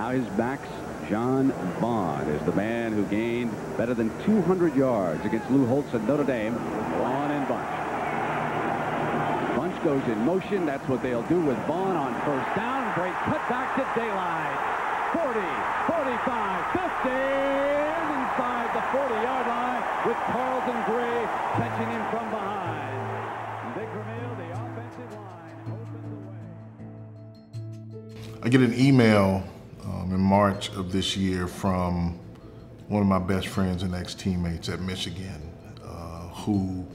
Now his backs Jon Vaughn is the man who gained better than 200 yards against Lou Holtz at Notre Dame. Vaughn and Bunch. Bunch goes in motion. That's what they'll do with Vaughn on first down. Great cutback to daylight. 40, 45, 50, inside the 40-yard line with Carlton Gray catching him from behind. The offensive line, opens the way. I get an email March of this year from one of my best friends and ex-teammates at Michigan uh, who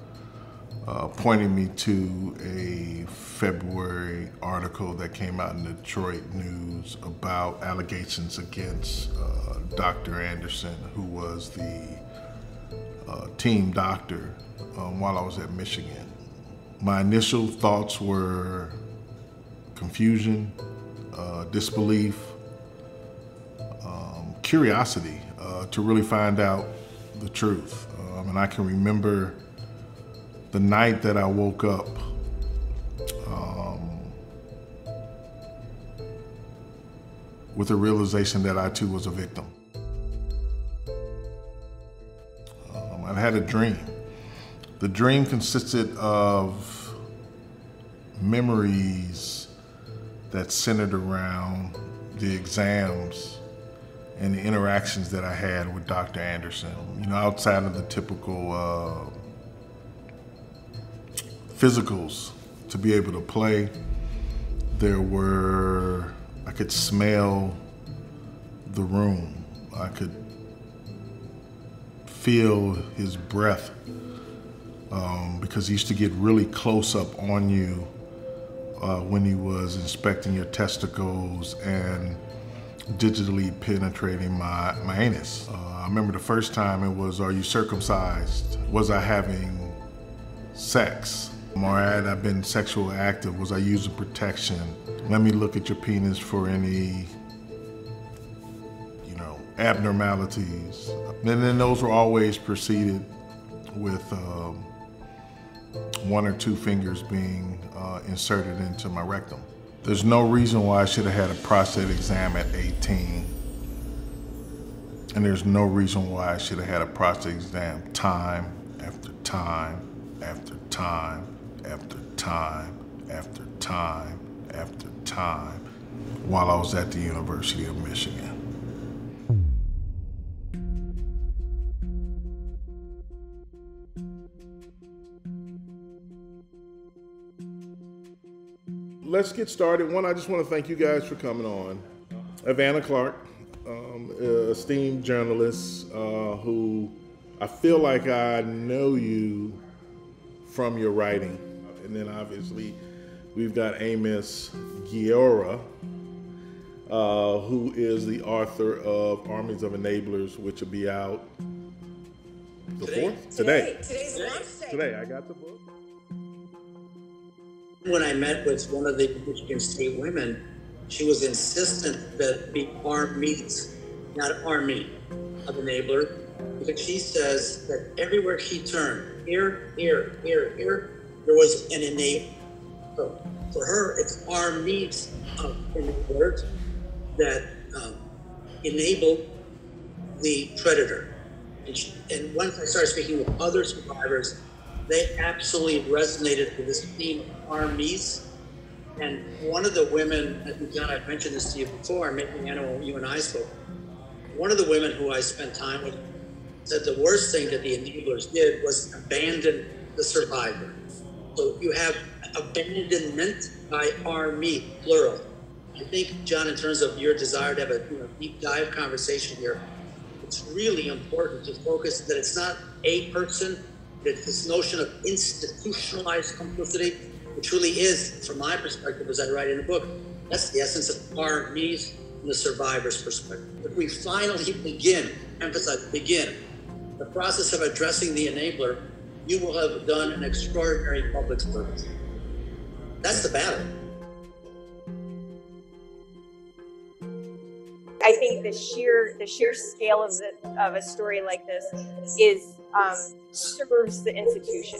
uh, pointed me to a February article that came out in the Detroit News about allegations against uh, Dr. Anderson, who was the uh, team doctor um, while I was at Michigan. My initial thoughts were confusion, uh, disbelief, curiosity uh, to really find out the truth. Um, and I can remember the night that I woke up. Um, with the realization that I too was a victim. Um, I had a dream. The dream consisted of memories that centered around the exams and the interactions that I had with Dr. Anderson. You know, outside of the typical uh, physicals to be able to play, there were, I could smell the room. I could feel his breath um, because he used to get really close up on you uh, when he was inspecting your testicles and digitally penetrating my, my anus. Uh, I remember the first time it was, are you circumcised? Was I having sex? Or had I been sexual active? Was I using protection? Let me look at your penis for any, you know, abnormalities. And then those were always preceded with um, one or two fingers being uh, inserted into my rectum. There's no reason why I should have had a prostate exam at 18. And there's no reason why I should have had a prostate exam time after time after time after time after time after time while I was at the University of Michigan. Let's get started. One, I just want to thank you guys for coming on. Ivana Clark, um, esteemed journalist uh, who I feel like I know you from your writing. And then obviously we've got Amos Guiora, uh, who is the author of Armies of Enablers, which will be out the Today. fourth today. Today's launch day. Today, I got the book. When I met with one of the Michigan State women, she was insistent that be armies, not army, of enabler, because she says that everywhere she turned, here, here, here, here, there was an enabler. So for her, it's armies of enablers that um, enable the predator. And, she, and once I started speaking with other survivors, they absolutely resonated with this theme of armies. And one of the women, Jon, I've mentioned this to you before, maybe Anna, you and I spoke. One of the women who I spent time with said the worst thing that the enablers did was abandon the survivor. So you have abandonment by army, plural. I think, Jon, in terms of your desire to have a you know, deep dive conversation here, it's really important to focus that it's not a person, that this notion of institutionalized complicity, which really is, from my perspective, as I write in the book, that's the essence of our needs from the survivor's perspective. If we finally begin, emphasize begin, the process of addressing the enabler, you will have done an extraordinary public service. That's the battle. I think the sheer the sheer scale of the, of a story like this is um, serves the institution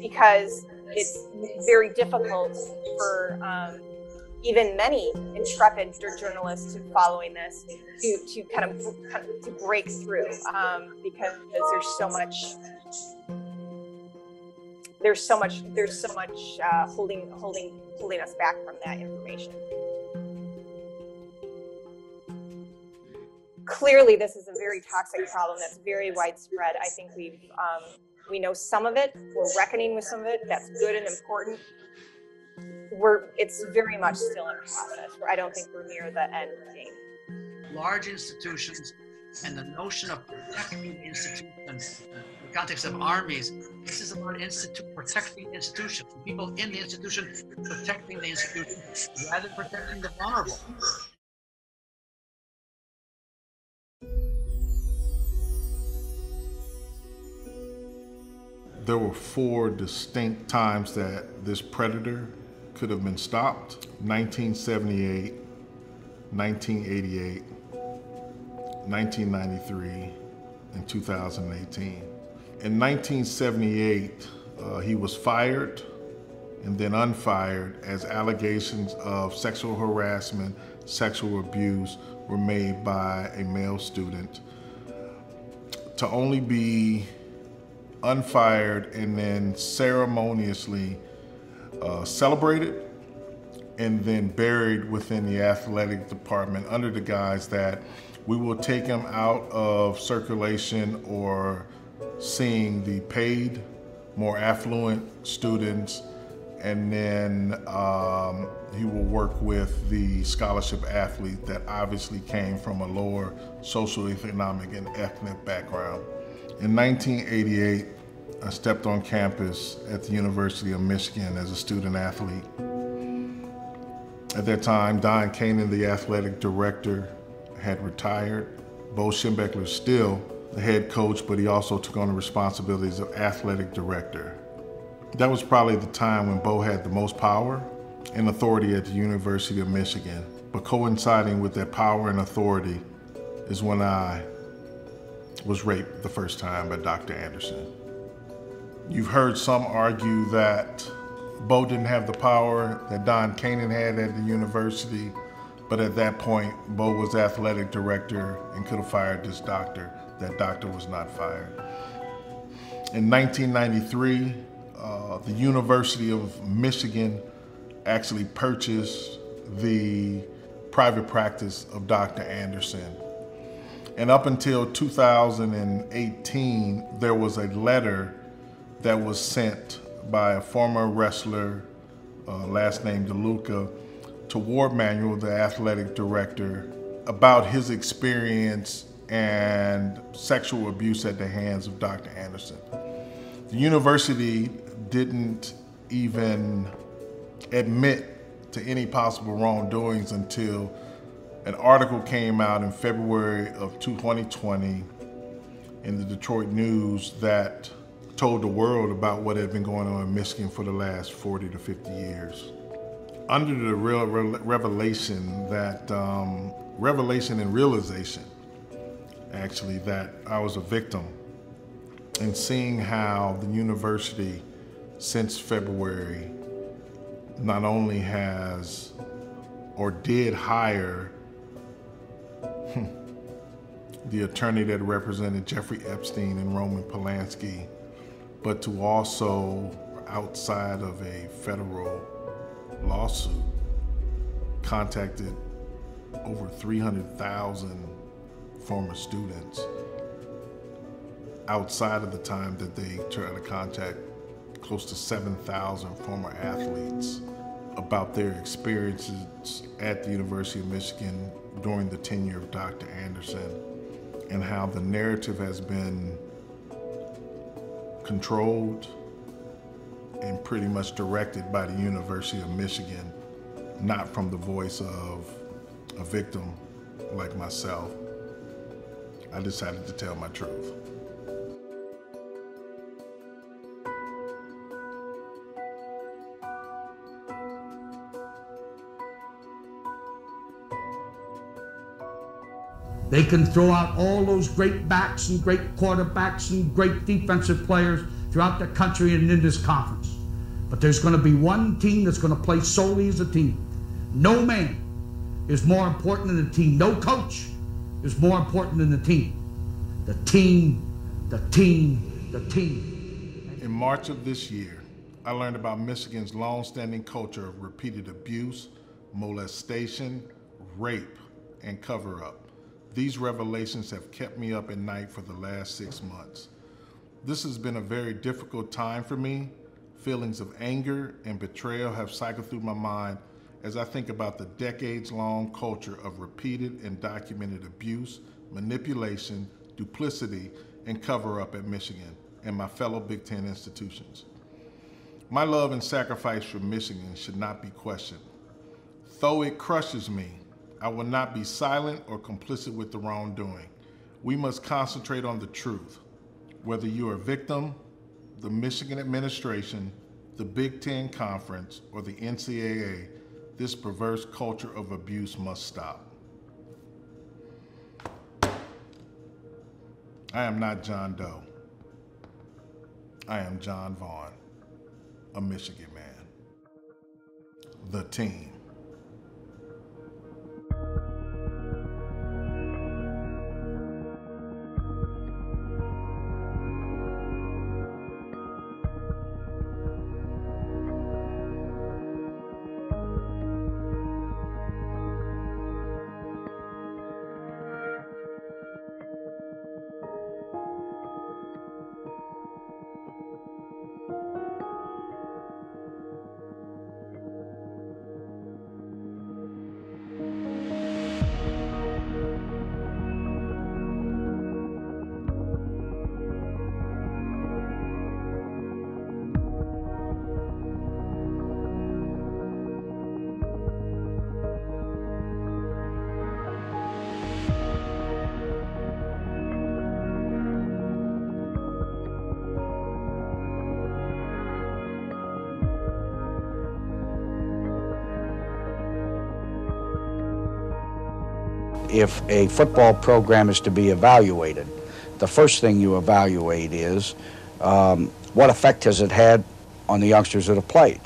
because it's very difficult for um, even many intrepid journalists following this to, to kind of, kind of to break through um, because there's so much there's so much there's so much uh, holding holding holding us back from that information. Clearly, this is a very toxic problem that's very widespread. I think we've um, we know some of it. We're reckoning with some of it. That's good and important. We're it's very much still in process. I don't think we're near the end game. Large institutions and the notion of protecting institutions in the context of armies, this is about institu- protecting institutions, people in the institution protecting the institution rather than protecting the vulnerable. There were four distinct times that this predator could have been stopped 1978, 1988, 1993, and 2018. In 1978, uh, he was fired and then unfired as allegations of sexual harassment, sexual abuse were made by a male student. To only be unfired and then ceremoniously uh, celebrated and then buried within the athletic department under the guise that we will take him out of circulation or seeing the paid, more affluent students, and then um, he will work with the scholarship athlete that obviously came from a lower socioeconomic and ethnic background. In 1988, I stepped on campus at the University of Michigan as a student athlete. At that time, Don Canham, the athletic director, had retired. Bo Schembechler still the head coach, but he also took on the responsibilities of athletic director. That was probably the time when Bo had the most power and authority at the University of Michigan. But coinciding with that power and authority is when I was raped the first time by Dr. Anderson. You've heard some argue that Bo didn't have the power that Don Canham had at the university, but at that point, Bo was athletic director and could have fired this doctor. That doctor was not fired. In 1993, uh, the University of Michigan actually purchased the private practice of Dr. Anderson. And up until 2018, there was a letter that was sent by a former wrestler, uh, last name DeLuca, to Warde Manuel, the athletic director, about his experience and sexual abuse at the hands of Dr. Anderson. The university didn't even admit to any possible wrongdoings until an article came out in February of 2020 in the Detroit News that told the world about what had been going on in Michigan for the last 40 to 50 years. Under the real revelation that, um, revelation and realization, actually, that I was a victim, and seeing how the university since February not only has or did hire the attorney that represented Jeffrey Epstein and Roman Polanski but to also, outside of a federal lawsuit, contacted over 300,000 former students outside of the time that they tried to contact close to 7,000 former athletes about their experiences at the University of Michigan during the tenure of Dr. Anderson and how the narrative has been controlled and pretty much directed by the University of Michigan, not from the voice of a victim like myself. I decided to tell my truth. They can throw out all those great backs and great quarterbacks and great defensive players throughout the country and in this conference. But there's going to be one team that's going to play solely as a team. No man is more important than the team. No coach is more important than the team. The team, the team, the team. In March of this year, I learned about Michigan's long-standing culture of repeated abuse, molestation, rape, and cover-up. These revelations have kept me up at night for the last six months. This has been a very difficult time for me. Feelings of anger and betrayal have cycled through my mind as I think about the decades long culture of repeated and documented abuse, manipulation, duplicity, and cover up at Michigan and my fellow Big Ten institutions. My love and sacrifice for Michigan should not be questioned. Though it crushes me, I will not be silent or complicit with the wrongdoing. We must concentrate on the truth. Whether you are a victim, the Michigan administration, the Big Ten Conference, or the NCAA, this perverse culture of abuse must stop. I am not John Doe. I am Jon Vaughn, a Michigan man. The team. If a football program is to be evaluated, the first thing you evaluate is um, what effect has it had on the youngsters that have played.